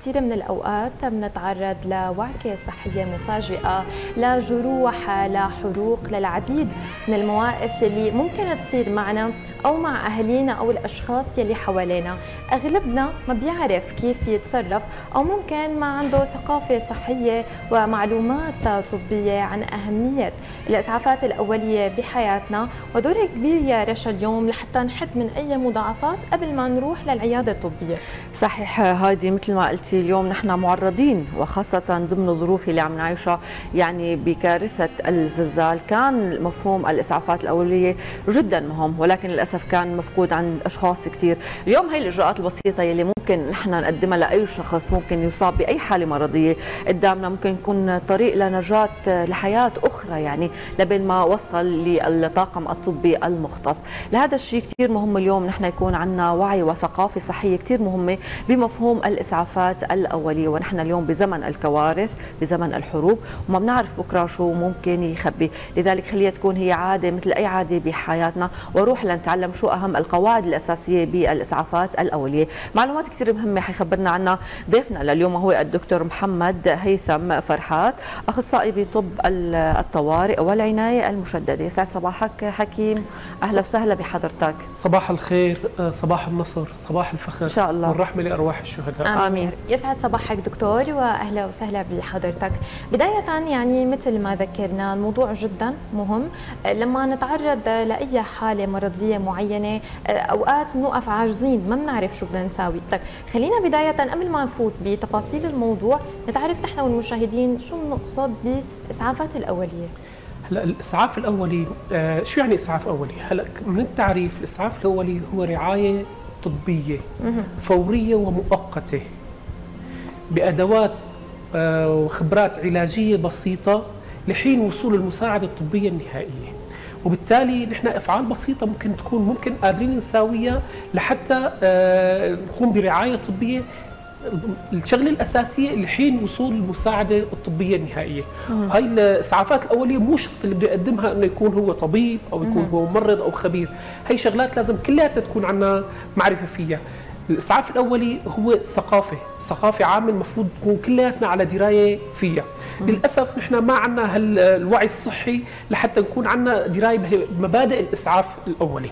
كثير من الأوقات بنتعرض لوعكة صحية مفاجئة لجروح لحروق للعديد من المواقف يلي ممكن تصير معنا أو مع أهالينا أو الأشخاص يلي حوالينا. أغلبنا ما بيعرف كيف يتصرف أو ممكن ما عنده ثقافة صحية ومعلومات طبية عن أهمية الإسعافات الأولية بحياتنا. ودور كبير يا رشا اليوم لحتى نحد من أي مضاعفات قبل ما نروح للعيادة الطبية. صحيح هادي مثل ما قلتي اليوم نحن معرضين وخاصة ضمن الظروف اللي عم نعيشها يعني بكارثة الزلزال. كان مفهوم الإسعافات الأولية جدا مهم ولكن للأسف كان مفقود عند أشخاص كثير اليوم هي الإجراءات البسيطة يلي ممكن نحن نقدمها لأي شخص ممكن يصاب بأي حالة مرضية. قدامنا ممكن يكون طريق لنجاة لحياة أخرى يعني لبين ما وصل للطاقم الطبي المختص. لهذا الشيء كثير مهم اليوم نحن يكون عندنا وعي وثقافة صحية كثير مهمة بمفهوم الإسعافات الأولية. ونحن اليوم بزمن الكوارث بزمن الحروب وما بنعرف بكرة شو ممكن يخبي. لذلك خليها تكون هي عادة مثل أي عادة بحياتنا. وروح لنتعلم شو أهم القواعد الأساسية بالإسعافات الأولية. معلومات كثير مهمة حيخبرنا عنها ضيفنا لليوم هو الدكتور محمد هيثم فرحات أخصائي بطب الطوارئ والعناية المشددة. سعد صباحك حكيم. أهلا وسهلا بحضرتك. صباح الخير صباح النصر صباح الفخر. إن شاء الله. والرحمة لأرواح الشهداء. آمين. آمين. يسعد صباحك دكتور وأهلا وسهلا بحضرتك. بداية يعني مثل ما ذكرنا الموضوع جدا مهم. لما نتعرض لأي حالة مرضية معينة أوقات بنوقف عاجزين ما بنعرف شو بدنا نساوي. طيب خلينا بداية قبل ما نفوت بتفاصيل الموضوع نتعرف نحن والمشاهدين شو بنقصد بالإسعافات الأولية هلا الإسعاف الأولي آه شو يعني إسعاف أولي؟ هلا من التعريف الإسعاف الأولي هو رعاية طبية فورية ومؤقتة بأدوات آه وخبرات علاجية بسيطة لحين وصول المساعدة الطبية النهائية. وبالتالي نحن أفعال بسيطة ممكن تكون ممكن قادرين نساويها لحتى آه نقوم برعاية طبية الشغلة الأساسية لحين وصول المساعدة الطبية النهائية. هاي الاسعافات الأولية مو شرط اللي بده يقدمها إنه يكون هو طبيب أو يكون هو ممرض أو خبير. هي شغلات لازم كلها تكون عندنا معرفة فيها. الاسعاف الأولي هو ثقافة. ثقافة عامة المفروض تكون كلياتنا على دراية فيها. للأسف نحن ما عندنا هالوعي الصحي لحتى نكون عندنا دراية بمبادئ الإسعاف الأولي.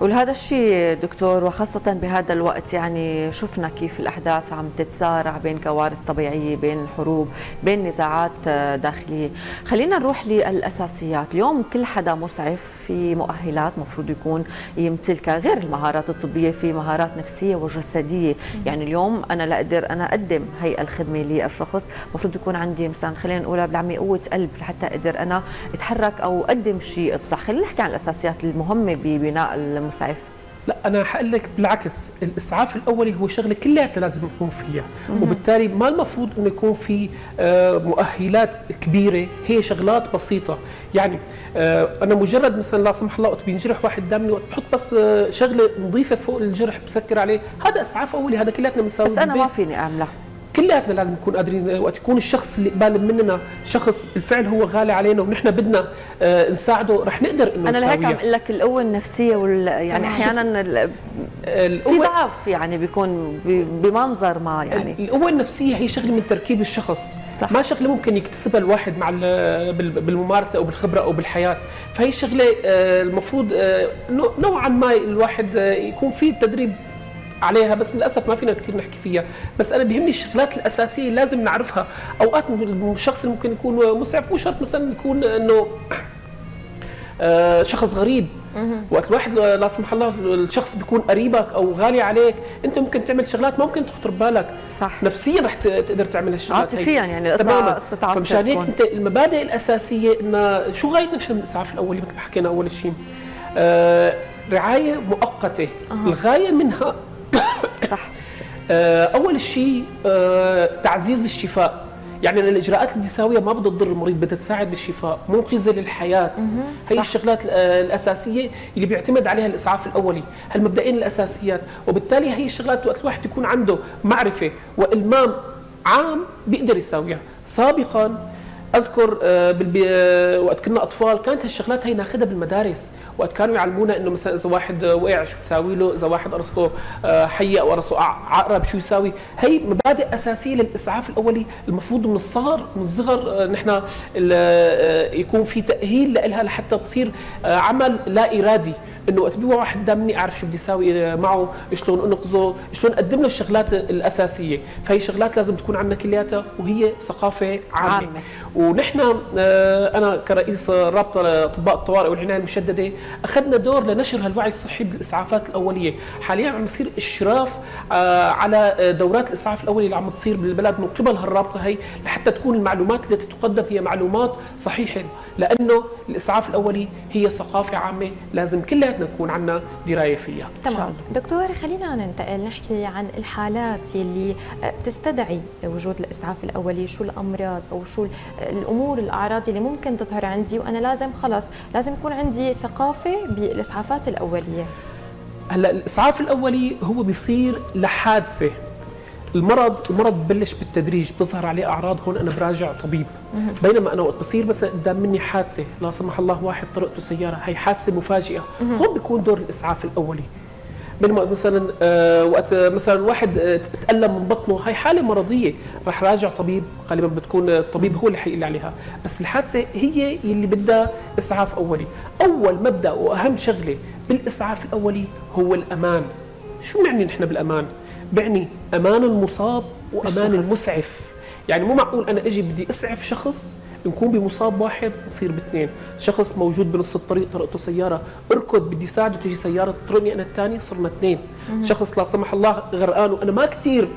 ولهذا الشيء دكتور وخاصة بهذا الوقت يعني شفنا كيف الأحداث عم تتسارع بين كوارث طبيعية بين حروب بين نزاعات داخلية. خلينا نروح للأساسيات. اليوم كل حدا مسعف في مؤهلات مفروض يكون يمتلكها غير المهارات الطبية في مهارات نفسية وجسدية. يعني اليوم أنا لا أقدر أنا أقدم هي الخدمة للشخص مفروض يكون عندي مثلا خلينا نقولها بالعامية قوة قلب لحتى أقدر أنا أتحرك أو أقدم شيء الصح. خلينا نحكي عن الأساسيات المهمة ببناء المسعف؟ لا أنا حقول لك بالعكس الإسعاف الأولي هو شغلة كلياتنا لازم نكون فيها. وبالتالي ما المفروض إنه يكون في مؤهلات كبيرة هي شغلات بسيطة. يعني أنا مجرد مثلا لا سمح الله بينجرح واحد دمني وقت بحط بس شغلة نظيفة فوق الجرح بسكر عليه هذا إسعاف أولي هذا كلياتنا بنساوي بس أنا ما فيني اعمله كلياتنا لازم نكون قادرين وقت يكون الشخص اللي قبال مننا شخص بالفعل هو غالي علينا ونحن بدنا آه نساعده رح نقدر إنه أنا لهيك عم أقول لك القوة النفسية وال يعني أحيانا في ضعف يعني بيكون بمنظر ما يعني. القوة النفسية هي شغلة من تركيب الشخص. صح. ما شغلة ممكن يكتسبها الواحد مع بالممارسة أو بالخبرة أو بالحياة. فهي شغلة آه المفروض آه نوعا ما الواحد يكون في تدريب عليها بس للأسف ما فينا كثير نحكي فيها. بس أنا بيهمني الشغلات الأساسية لازم نعرفها. أوقات الشخص اللي ممكن يكون مسعف مو شرط مثلا يكون إنه آه شخص غريب. وقت الواحد لا سمح الله الشخص بيكون قريبك أو غالي عليك أنت ممكن تعمل شغلات ما ممكن تخطر ببالك. صح. نفسيا رح تقدر تعمل هالشغلات عاطفيا يعني قصة فمشان هيك أنت المبادئ الأساسية إن شو غايتنا نحن من الإسعاف الأولي مثل ما حكينا أول شيء آه رعاية مؤقتة. أه. الغاية منها صح. أول شيء تعزيز الشفاء. يعني أنا الإجراءات اللي بيساويها ما بدها تضر المريض بدها تساعد بالشفاء منقذه للحياة. هي الشغلات الأساسية اللي بيعتمد عليها الإسعاف الأولي هالمبدئين الأساسيات. وبالتالي هي الشغلات وقت الواحد يكون عنده معرفة وإلمام عام بيقدر يساويها. سابقا أذكر وقت كنا أطفال كانت هالشغلات هي ناخذها بالمدارس. وقت كانوا يعلمونا إنه مثلا إذا واحد وقع شو تساوي له؟ إذا واحد قرصته آه، حية أو قرصه عقرب شو يساوي؟ هي مبادئ أساسية للإسعاف الأولي المفروض من الصغر من الصغر آه، نحن يكون في تأهيل لها لحتى تصير عمل لا إرادي. إنه وقت بيوقع واحد قدامني أعرف شو بدي اساوي معه شلون أنقذه شلون أقدم له الشغلات الأساسية. فهي شغلات لازم تكون عندنا كلياتها وهي ثقافة عامة, عامة. ونحن آه، أنا كرئيس رابطة اطباء الطوارئ والعناية المشددة أخذنا دور لنشر هالوعي الصحي بالإسعافات الأولية. حاليا عم يصير اشراف آه، على دورات الإسعاف الاولي اللي عم تصير بالبلد من قبل هالرابطة هي لحتى تكون المعلومات التي تقدم هي معلومات صحيحة. لأنه الإسعاف الأولي هي ثقافة عامة لازم كلياتنا نكون عندنا دراية فيها. تمام. دكتور خلينا ننتقل نحكي عن الحالات اللي بتستدعي وجود الإسعاف الأولي شو الأمراض أو شو الأمور الأعراض اللي ممكن تظهر عندي وأنا لازم خلص لازم يكون عندي ثقافة بالإسعافات الأولية. هلأ الإسعاف الأولي هو بيصير لحادثة المرض المرض ببلش بالتدريج بتظهر عليه أعراض هون أنا براجع طبيب. بينما أنا وقت بصير مثلا قدام مني حادثة لا سمح الله واحد طرقته سيارة هي حادثة مفاجئة. هون بيكون دور الإسعاف الأولي. بينما مثلا آه وقت مثلا واحد آه تألم من بطنه هاي حالة مرضية رح راجع طبيب. غالبا بتكون الطبيب هو اللي حيقول عليها. بس الحادثة هي اللي بدها إسعاف أولي. أول مبدأ وأهم شغلة بالإسعاف الأولي هو الأمان. شو معني نحن بالأمان؟ بعني أمان المصاب وأمان. المسعف. يعني مو معقول أنا أجي بدي أسعف شخص نكون بمصاب واحد نصير باثنين. شخص موجود بنص الطريق طرقته سيارة اركض بدي ساعده تجي سيارة تطرني أنا الثاني صرنا اثنين. شخص لا سمح الله غرقان وأنا ما كثير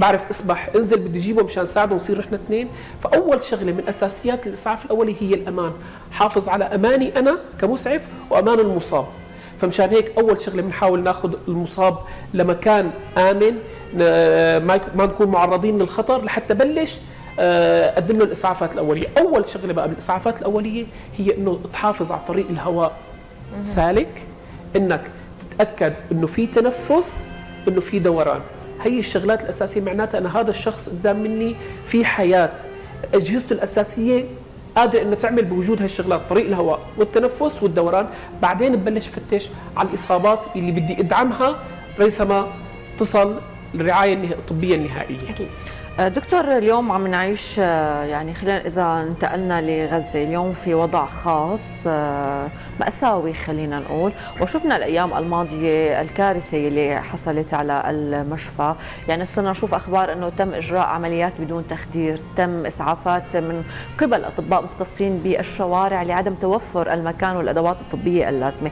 بعرف اسبح أنزل بدي أجيبه مشان ساعده ونصير نحن اثنين. فأول شغلة من أساسيات الإسعاف الأولي هي الأمان. حافظ على أماني أنا كمسعف وأمان المصاب. فمشان هيك أول شغلة بنحاول ناخذ المصاب لمكان آمن ما نكون معرضين للخطر لحتى بلش آه، قدم له الإسعافات الأولية، أول شغلة بقى بالإسعافات الأولية هي إنه تحافظ على طريق الهواء سالك إنك تتأكد إنه في تنفس إنه في دوران. هي الشغلات الأساسية معناتها أنا هذا الشخص قدام مني في حياة. أجهزته الأساسية قادر انه تعمل بوجود هالشغلات طريق الهواء. والتنفس والدوران. بعدين ببلش فتش على الإصابات اللي بدي أدعمها ريثما تصل للرعاية الطبية النهائية. أكيد. دكتور اليوم عم نعيش آه، يعني خلينا إذا انتقلنا لغزة اليوم في وضع خاص آه، مأساوي خلينا نقول. وشفنا الأيام الماضية الكارثة اللي حصلت على المشفى. يعني صرنا نشوف أخبار إنه تم إجراء عمليات بدون تخدير تم إسعافات من قبل أطباء مختصين بالشوارع لعدم توفر المكان والأدوات الطبية اللازمة.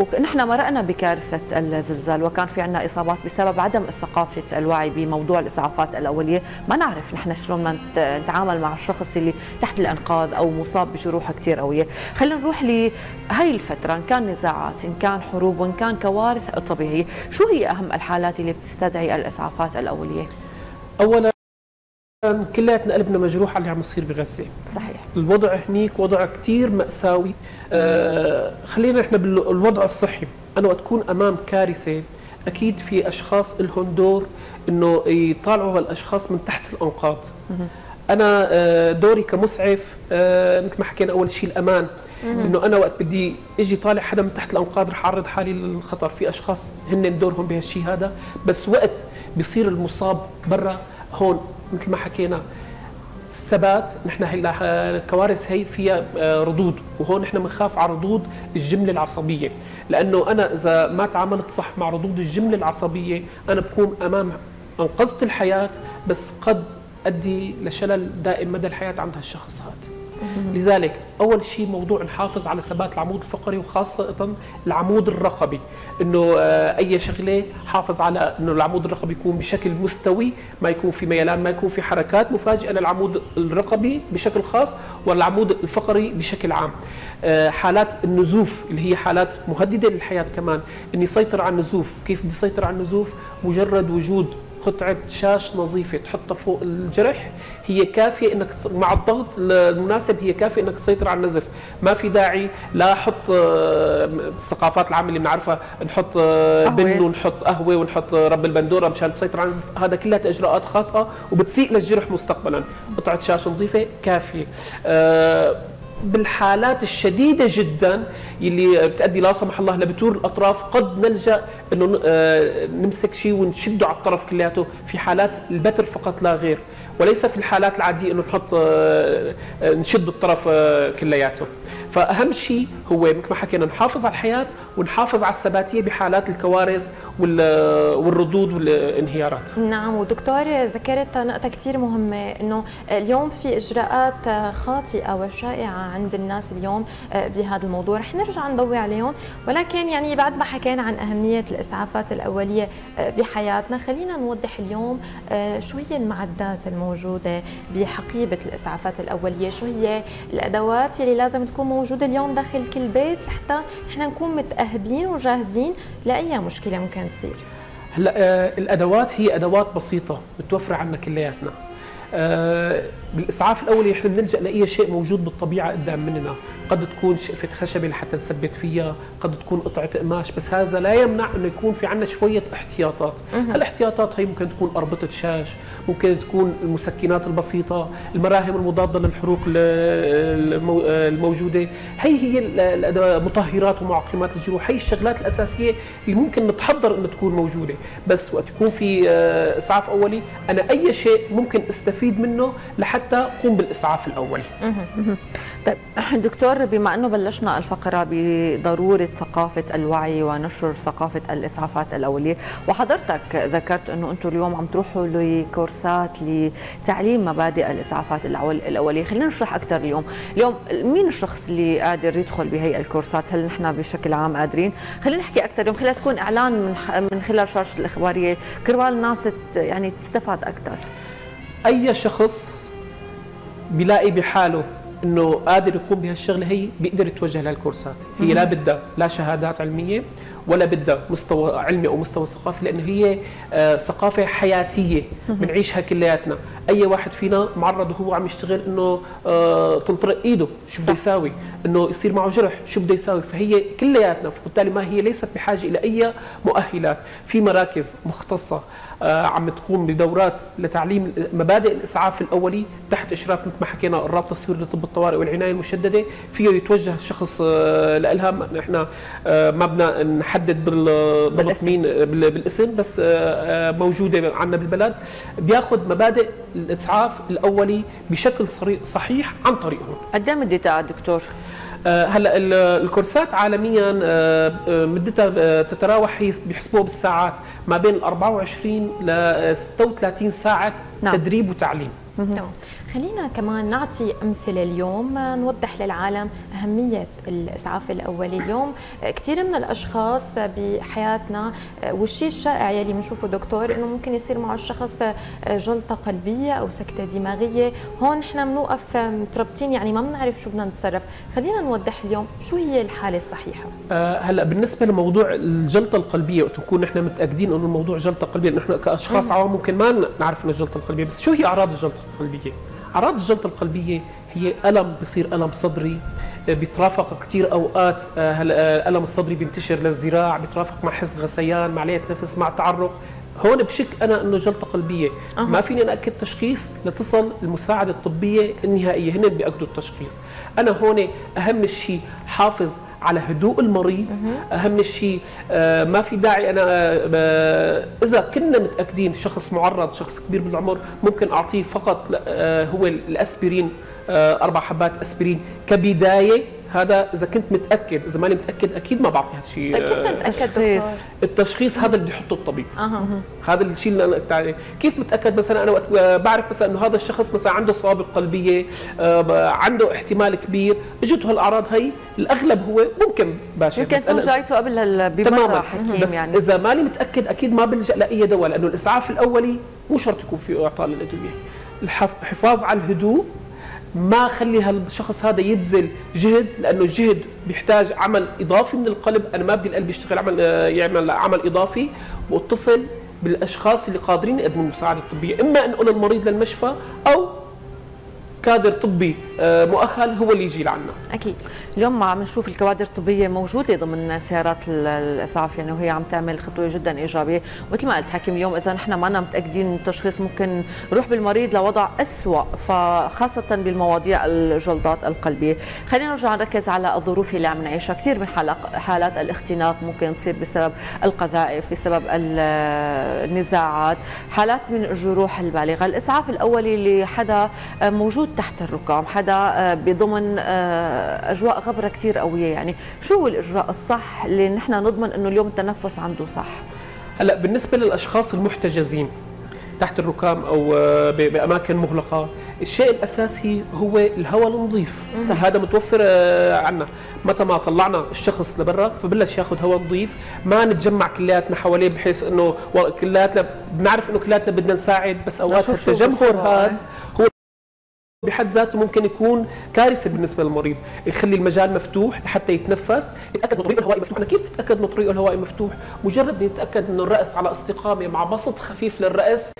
ونحن مرقنا بكارثة الزلزال وكان في عنا إصابات بسبب عدم ثقافة الوعي بموضوع الإسعافات الأولية ما نعرف نحن شلون ما نتعامل مع الشخص اللي تحت الإنقاذ أو مصاب بجروح كثير قوية خلينا نروح لهي الفترة إن كان نزاعات إن كان حروب وإن كان كوارث طبيعية شو هي أهم الحالات اللي بتستدعي الإسعافات الأولية؟ أولا كلياتنا قلبنا مجروح على اللي عم يصير بغزة. صحيح. الوضع هنيك وضع كثير مأساوي. آه خلينا إحنا بالوضع الصحي. أنا وقت اكون أمام كارثة أكيد في أشخاص لهم دور إنه يطالعوا هالأشخاص من تحت الأنقاض. أنا آه دوري كمسعف آه مثل ما حكينا أول شيء الأمان. إنه أنا وقت بدي إجي طالع حدا من تحت الأنقاض رح أعرض حالي للخطر. في أشخاص هن دورهم بهالشيء هذا. بس وقت بيصير المصاب برا هون مثل ما حكينا الثبات نحن هلا الكوارث هي فيها آه، ردود وهون نحن بنخاف على ردود الجملة العصبية. لأنه أنا إذا ما تعاملت صح مع ردود الجملة العصبية أنا بكون أمام أنقذت الحياة بس قد أدي لشلل دائم مدى الحياة عند هالشخص هذا. لذلك أول شيء موضوع نحافظ على ثبات العمود الفقري وخاصة العمود الرقبي. إنه آه، أي شغلة حافظ على إنه العمود الرقبي يكون بشكل مستوي ما يكون في ميلان ما يكون في حركات مفاجئه للعمود الرقبي بشكل خاص والعمود الفقري بشكل عام. آه، حالات النزوف اللي هي حالات مهددة للحياة كمان. إني سيطر على النزوف كيف بدي سيطر على النزوف؟ مجرد وجود قطعة شاش نظيفة تحطها فوق الجرح هي كافية إنك مع الضغط المناسب هي كافية إنك تسيطر على النزف، ما في داعي لا أحط آه، الثقافات العامة اللي بنعرفها نحط آه، بن ونحط قهوة ونحط رب البندورة مشان تسيطر على النزف، هذا كلها إجراءات خاطئة وبتسيء للجرح مستقبلا، قطعة شاش نظيفة كافية. بالحالات الشديدة جدا اللي بتؤدي لا سمح الله لبتور الأطراف قد نلجأ إنه آه، نمسك شيء ونشده على الطرف كلياته في حالات البتر فقط لا غير. وليس في الحالات العادية إنه نحط آه، آه، نشد الطرف كلياته. فأهم شيء هو مثل ما حكينا نحافظ على الحياة ونحافظ على الثباتية بحالات الكوارث والردود والانهيارات. نعم ودكتور ذكرت نقطة كثير مهمة إنه اليوم في إجراءات خاطئة وشائعة عند الناس اليوم بهذا الموضوع. رح نرجع نضوي عليهم ولكن يعني بعد ما حكينا عن أهمية الإسعافات الأولية بحياتنا خلينا نوضح اليوم شو هي المعدات الموجودة بحقيبة الإسعافات الأولية. شو هي الأدوات اللي لازم تكون موجودة اليوم داخل كل بيت لحتى إحنا نكون متأهبين وجاهزين لأي مشكلة ممكن تصير. هلأ آه الأدوات هي أدوات بسيطة متوفره عندنا كلياتنا. آه بالإسعاف الاولي إحنا بنلجأ لأي شيء موجود بالطبيعة قدام مننا. قد تكون شقفة خشبة لحتى نثبت فيها قد تكون قطعة قماش بس هذا لا يمنع أنه يكون في عندنا شوية احتياطات. هالاحتياطات هي ممكن تكون أربطة شاش ممكن تكون المسكنات البسيطة المراهم المضادة للحروق الموجودة. هي هي مطهرات ومعقمات الجروح. هي الشغلات الأساسية اللي ممكن نتحضر أنه تكون موجودة. بس وقت يكون في آه، إسعاف أولي أنا أي شيء ممكن أستفيد منه لحتى أقوم بالإسعاف الأولي طيب دكتور بما أنه بلشنا الفقرة بضرورة ثقافة الوعي ونشر ثقافة الإسعافات الأولية وحضرتك ذكرت أنه أنتم اليوم عم تروحوا لكورسات لتعليم مبادئ الإسعافات الأولية. خلينا نشرح أكثر اليوم. اليوم مين الشخص اللي قادر يدخل بهي الكورسات؟ هل نحن بشكل عام قادرين؟ خلينا نحكي أكثر اليوم. خلينا تكون إعلان من من خلال شاشة الإخبارية. كرمال الناس يعني تستفاد أكثر أي شخص بيلاقي بحاله إنه قادر يقوم بهالشغلة هي بيقدر يتوجه للكورسات هي لا بدها لا شهادات علمية ولا بدها مستوى علمي أو مستوى ثقافي لأنه هي آه ثقافة حياتية بنعيشها كلياتنا. أي واحد فينا معرض وهو عم يشتغل إنه آه تنطرق إيده شو بده يساوي؟ إنه يصير معه جرح شو بده يساوي؟ فهي كلياتنا فبالتالي ما هي ليست بحاجة إلى أي مؤهلات. في مراكز مختصة عم تقوم بدورات لتعليم مبادئ الإسعاف الأولي تحت إشراف مثل ما حكينا الرابطة السوري لطب الطوارئ والعناية المشددة. فيه يتوجه الشخص آه، لها نحن آه، ما بدنا نحدد بالضبط مين بالاسم بس موجودة عندنا بالبلد بياخذ مبادئ الإسعاف الأولي بشكل صحيح عن طريقهم. قد إيه دكتور؟ آه، هلا الكورسات عالميا آه، آه، مدتها تتراوح بيحسبوها بالساعات ما بين 24 ل 36 ساعة نعم. تدريب وتعليم. تمام. خلينا كمان نعطي أمثلة اليوم نوضح للعالم أهمية الإسعاف الأولي اليوم. كثير من الأشخاص بحياتنا والشيء الشائع يلي بنشوفه دكتور؟ إنه ممكن يصير معه الشخص جلطة قلبية أو سكتة دماغية. هون نحن بنوقف متربطين يعني ما بنعرف شو بدنا نتصرف. خلينا نوضح اليوم شو هي الحالة الصحيحة. أه هلا بالنسبة لموضوع الجلطة القلبية وقت نكون نحن متأكدين إنه الموضوع جلطة قلبية نحن كأشخاص عوام ممكن ما نعرف إنه الجلطة القلبية بس شو هي أعراض الجلطة القلبية؟ أعراض الجلطة القلبية هي ألم بصير ألم صدري آه، بيترافق كثير أوقات آه، آه، الألم الصدري بينتشر للذراع بيترافق مع حس غثيان مع عليه نفس مع تعرق. هون بشك أنا إنه جلطة قلبية أه. ما فيني أنا أكد تشخيص لتصل المساعدة الطبية النهائية هن بيأكدوا التشخيص أنا هون أهم شيء حافظ على هدوء المريض أه. أهم شيء آه ما في داعي أنا آه إذا كنا متأكدين شخص معرض شخص كبير بالعمر ممكن أعطيه فقط آه هو الأسبرين آه أربع حبات أسبرين كبداية هذا إذا كنت متأكد إذا ماني متأكد أكيد ما بعطي هذا الشيء كيف تتاكد التشخيص. هذا اللي بده يحطه الطبيب. أه. هذا الشيء اللي أنا عليه كيف متأكد مثلا أنا وقت بعرف مثلا إنه هذا الشخص مثلا عنده سوابق قلبية آه عنده احتمال كبير اجته هالأعراض هي الأغلب هو ممكن باشر يمكن تكون جايته قبل بمرة حكيم بس يعني. إذا ماني متأكد أكيد ما بلجأ لأي دواء لأنه الإسعاف الأولي مو شرط يكون في إعطاء للأدوية. الحفاظ على الهدوء ما خلي هالشخص هذا يبذل جهد لأنه الجهد بيحتاج عمل إضافي من القلب. أنا ما بدي القلب يشتغل عمل آه، يعمل عمل إضافي واتصل بالأشخاص اللي قادرين يقدموا المساعدة الطبية. إما انقل المريض للمشفى أو كادر طبي آه، مؤهل هو اللي يجي لعنا. أكيد. اليوم عم نشوف الكوادر الطبية موجودة ضمن سيارات الإسعاف يعني وهي عم تعمل خطوة جدا إيجابية. مثل ما قلت حكيم اليوم إذا نحن ما متأكدين من التشخيص ممكن نروح بالمريض لوضع اسوء فخاصة بالمواضيع الجلطات القلبية. خلينا نرجع نركز على الظروف اللي عم نعيشها. كثير من حالات الاختناق ممكن تصير بسبب القذائف بسبب النزاعات حالات من الجروح البالغة. الإسعاف الأولي اللي حدا موجود تحت الركام حدا بضمن أجواء غبرة كثير قوية. يعني شو هو الإجراء الصح اللي نحن نضمن إنه اليوم التنفس عنده صح؟ هلا بالنسبة للأشخاص المحتجزين تحت الركام أو آه، بأماكن مغلقة الشيء الأساسي هو الهواء النظيف. هذا متوفر آه، عنا. متى ما طلعنا الشخص لبرا فبلش ياخذ هواء نظيف. ما نتجمع كلياتنا حواليه بحيث إنه كلياتنا بنعرف إنه كلياتنا بدنا نساعد بس أوقات التجمهر هذا هو بحد ذاته ممكن يكون كارثة بالنسبة للمريض. يخلي المجال مفتوح لحتى يتنفس يتأكد إنه طريقه الهوائي مفتوح. أنا كيف أتأكد إنه طريقه الهوائي مفتوح؟ مجرد يتاكد إنه الرأس على استقامة مع بسط خفيف للرأس.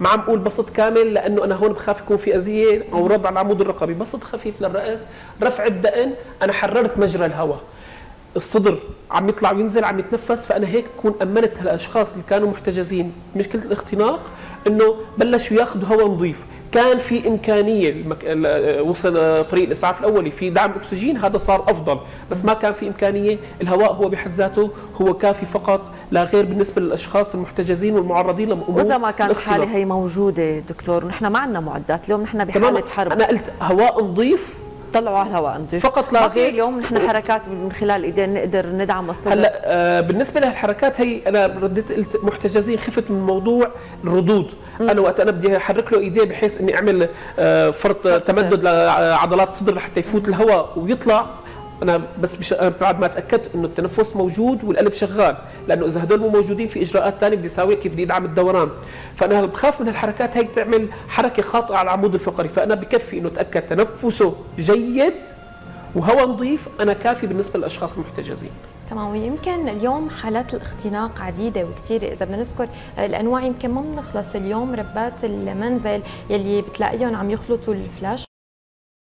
ما عم بقول بسط كامل لأنه أنا هون بخاف يكون في أذية أو رد على العمود الرقبي. بسط خفيف للرأس. رفع الدقن. أنا حررت مجرى الهواء. الصدر عم يطلع وينزل عم يتنفس. فأنا هيك بكون أمنت هالأشخاص اللي كانوا محتجزين. مشكلة الاختناق إنه بلشوا ياخذوا هواء نظيف. كان في إمكانية المك... وصل فريق الإسعاف الأولي في دعم اكسجين هذا صار أفضل. بس ما كان في إمكانية الهواء هو بحد ذاته هو كافي فقط لا غير بالنسبة للأشخاص المحتجزين والمعرضين لامور وإذا ما كانت الحاله هي موجودة دكتور ونحن ما عندنا معدات اليوم نحن بحالة حرب. أنا قلت هواء نظيف طلعوا على الهواء نظيف فقط لا غير اليوم نحن حركات من خلال ايدين نقدر ندعم الصدر هلا آه بالنسبة للحركات هي أنا رديت قلت محتجزين خفت من موضوع الردود. م. أنا وقت أنا بدي أحرك له إيديه بحيث إني أعمل آه فرط تمدد لعضلات الصدر لحتى يفوت الهواء ويطلع. أنا بس بش... بعد ما تأكدت إنه التنفس موجود والقلب شغال لأنه إذا هدول مو موجودين في إجراءات ثانية بدي أساويها كيف بدي أدعم الدوران. فأنا بخاف من الحركات هي تعمل حركة خاطئة على العمود الفقري فأنا بكفي إنه اتاكد تنفسه جيد وهواء نظيف أنا كافي بالنسبة للأشخاص المحتجزين. تمام ويمكن اليوم حالات الاختناق عديدة وكثيره إذا بدنا نذكر الأنواع يمكن ما بنخلص اليوم ربات المنزل يلي بتلاقيهم عم يخلطوا الفلاش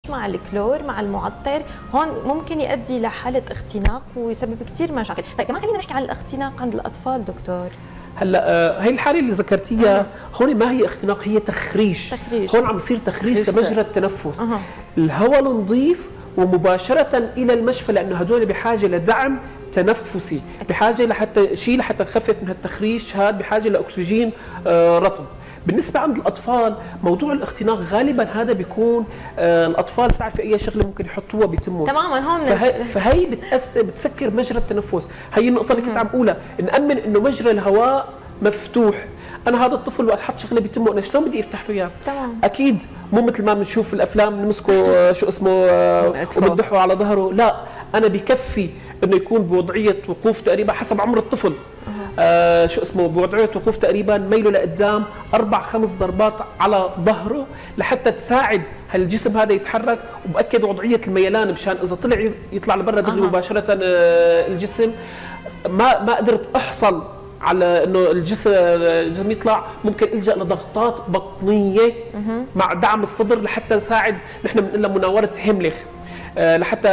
مع الكلور مع المعطر. هون ممكن يؤدي لحاله اختناق ويسبب كثير مشاكل. طيب كمان خلينا نحكي عن الاختناق عند الأطفال دكتور. هلأ آه، هي الحالة اللي ذكرتيها هون ما هي اختناق هي تخريج, تخريج. هون عم يصير تخريج كمجرى التنفس. أه. الهواء النظيف ومباشرة إلى المشفى لأنه هدول بحاجة لدعم تنفسي بحاجة لحتى شيء لحتى نخفف من التخريج هذا بحاجة لأكسجين آه، رطب. بالنسبة عند الأطفال موضوع الاختناق غالبا هذا بيكون آه الأطفال بتعرفي أي شغلة ممكن يحطوها بيتموا تماما هون فهي, فهي بتأثر بتسكر مجرى التنفس. هي النقطة اللي كنت عم أقولها نامن إنه مجرى الهواء مفتوح. أنا هذا الطفل وقت حط شغلة بيتمه أنا شلون بدي افتح له إياه؟ تمام. أكيد مو مثل ما بنشوف في الأفلام بنمسكه آه، شو اسمه آه، وبندحه على ظهره. لا أنا بكفي إنه يكون بوضعية وقوف تقريبا حسب عمر الطفل. آه شو اسمه بوضعية وقوف تقريبا ميله لقدام أربع خمس ضربات على ظهره لحتى تساعد هالجسم هذا يتحرك. وبأكد وضعية الميلان مشان إذا طلع يطلع لبرا دغري أه. مباشرة آه الجسم. ما ما قدرت أحصل على إنه الجسم الجسم يطلع. ممكن إلجأ لضغطات بطنية مع دعم الصدر لحتى نساعد. نحن بنقول مناورة هيمليخ. آه لحتى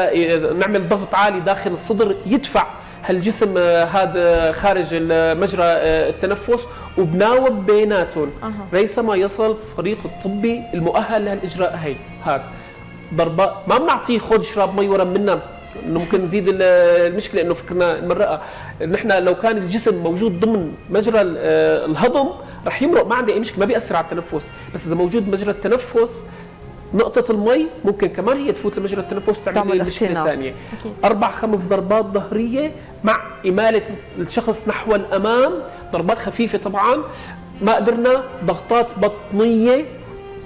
نعمل ضغط عالي داخل الصدر يدفع هالجسم آه، هذا خارج مجرى آه، التنفس وبناوب بيناتهم. أه. ريثما يصل فريق الطبي المؤهل لهالاجراء هي هذا ضربات ما بنعطيه خذ اشرب مي ورا منا ممكن نزيد المشكلة إنه فكرنا المرأة نحن لو كان الجسم موجود ضمن مجرى آه، الهضم رح يمرق. ما عندي أي مشكلة ما بيأثر على التنفس. بس إذا موجود مجرى التنفس نقطة المي ممكن كمان هي تفوت لمجرى التنفس تعمل مشكلة ثانية. أربع خمس ضربات ظهرية مع إمالة الشخص نحو الأمام. ضربات خفيفة طبعا. ما قدرنا ضغطات بطنية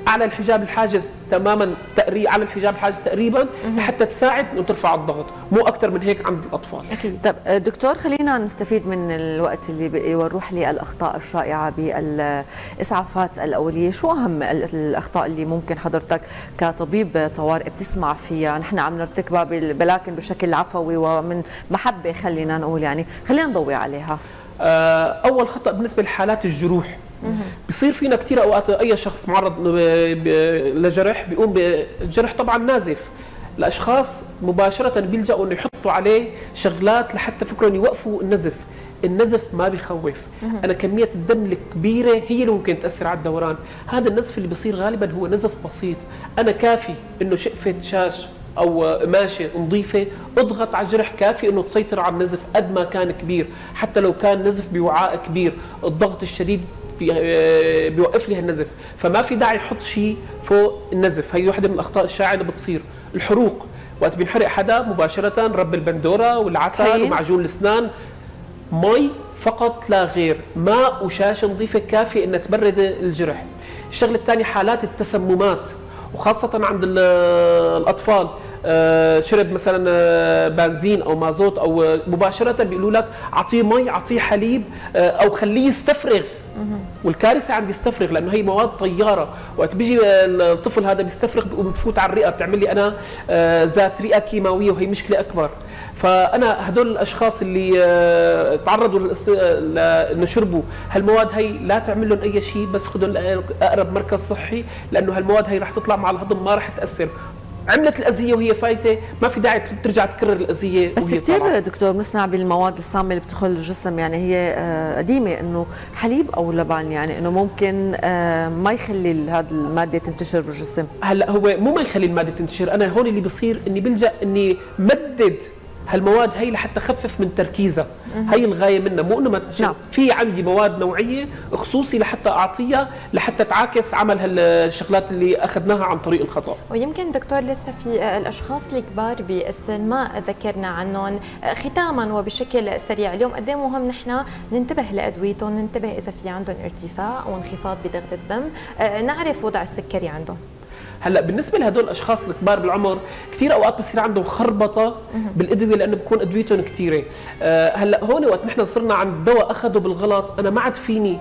على الحجاب الحاجز تماما تقري على الحجاب الحاجز تقريبا لحتى تساعد إنه ترفع الضغط. مو أكثر من هيك عند الأطفال. أكيد. طيب دكتور خلينا نستفيد من الوقت اللي بقي ونروح للأخطاء الشائعة بالإسعافات الأولية. شو أهم الأخطاء اللي ممكن حضرتك كطبيب طوارئ بتسمع فيها؟ نحن عم نرتكبها ولكن بشكل عفوي ومن محبة خلينا نقول يعني. خلينا نضوي عليها. آه، أول خطأ بالنسبة لحالات الجروح. بصير فينا كثير أوقات أي شخص معرض لجرح بيقوم بالجرح طبعا نازف. الأشخاص مباشرة بيلجأوا إنه يحطوا عليه شغلات لحتى فكرهم يوقفوا النزف. النزف ما بيخوف. أنا كمية الدم الكبيرة هي اللي ممكن تأثر على الدوران. هذا النزف اللي بيصير غالبا هو نزف بسيط. أنا كافي إنه شقفة شاش أو قماشه نظيفة أضغط على الجرح كافي إنه تسيطر على النزف قد ما كان كبير. حتى لو كان نزف بوعاء كبير. الضغط الشديد بيوقف لي هالنزف فما في داعي يحط شيء فوق النزف. هي واحدة من الأخطاء الشائعه اللي بتصير. الحروق. وقت بينحرق حدا مباشرة رب البندورة والعسل ومعجون الأسنان. مي فقط لا غير. ماء وشاشة نظيفة كافية إنها تبرد الجرح. الشغلة الثانية حالات التسممات. وخاصة عند الأطفال. آه، شرب مثلا آه، بنزين أو مازوت أو مباشرة بيقولوا لك أعطيه مي أعطيه حليب آه، أو خليه يستفرغ. والكارثة عندي يستفرغ لأنه هي مواد طيارة. وقت بيجي الطفل هذا بيستفرغ بيقوم بتفوت على الرئة بتعمل لي أنا ذات رئة كيماوية وهي مشكلة أكبر. فأنا هدول الأشخاص اللي تعرضوا للاست... إنه شربوا. هالمواد هي لا تعمل لهم أي شيء بس خذوا اقرب مركز صحي لأنه هالمواد هي رح تطلع مع الهضم ما رح تأثر. عملت الأذية وهي فايتة ما في داعي ترجع تكرر الأذية بس كثير دكتور بنسمع بالمواد السامه اللي بتدخل الجسم يعني هي آه، قديمة إنه حليب أو لبن يعني إنه ممكن آه، ما يخلي هذه المادة تنتشر بالجسم. هلأ هو مو ما يخلي المادة تنتشر أنا هون اللي بصير إني بلجأ إني مدد هالمواد هي لحتى خفف من تركيزها هي الغاية منها مو إنه ما نعم. في عندي مواد نوعية خصوصي لحتى أعطيها لحتى تعاكس عمل هالشغلات اللي أخذناها عن طريق الخطأ. ويمكن دكتور لسه في الأشخاص الكبار بالسن ما ذكرنا عنهم. ختاما وبشكل سريع اليوم قد إيه مهم نحن ننتبه لأدويتهم ننتبه إذا في عندهم ارتفاع أو انخفاض بضغط الدم نعرف وضع السكري عندهم. هلا بالنسبة لهدول الأشخاص الكبار بالعمر كثير أوقات بصير عندهم خربطة بالأدوية لأنه بكون أدويتهم كثيرة. آه، هلا هون وقت نحن صرنا عند دواء اخذه بالغلط أنا ما عاد فيني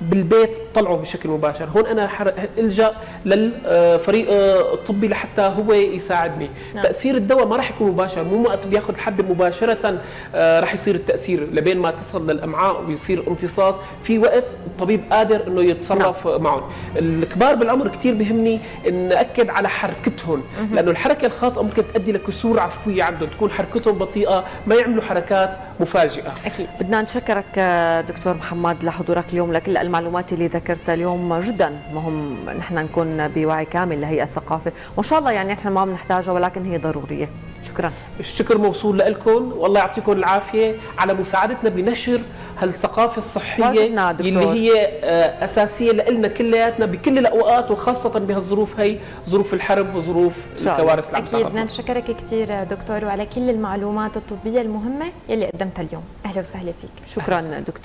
بالبيت طلعوا بشكل مباشر. هون أنا إلجأ للفريق الطبي لحتى هو يساعدني. نعم. تأثير الدواء ما راح يكون مباشر مو وقت بياخذ الحبة مباشرة آه، راح يصير التأثير. لبين ما تصل للأمعاء ويصير امتصاص في وقت الطبيب قادر إنه يتصرف نعم. معهم. الكبار بالعمر كثير بهمني ناكد على حركتهم لأنه الحركة الخاطئة ممكن تؤدي لكسور عفويه عندهم تكون حركتهم بطيئة ما يعملوا حركات مفاجئة. أكيد. بدنا نشكرك دكتور محمد لحضورك اليوم لكل المعلومات اللي ذكرتها اليوم جدا. مهم نحن نكون بوعي كامل لهي الثقافة. وإن شاء الله يعني نحن ما بنحتاجها ولكن هي ضرورية. شكرا. الشكر موصول لكم. والله يعطيكم العافية على مساعدتنا بنشر هالثقافة الصحية اللي هي آه، أساسية لنا كلياتنا بكل الأوقات وخاصة بهالظروف هي ظروف الحرب وظروف الكوارث اللي أكيد. بدنا نشكرك كثير دكتور وعلى كل المعلومات الطبية المهمة يلي قدمتها اليوم. أهلا وسهلا فيك. شكرا دكتور.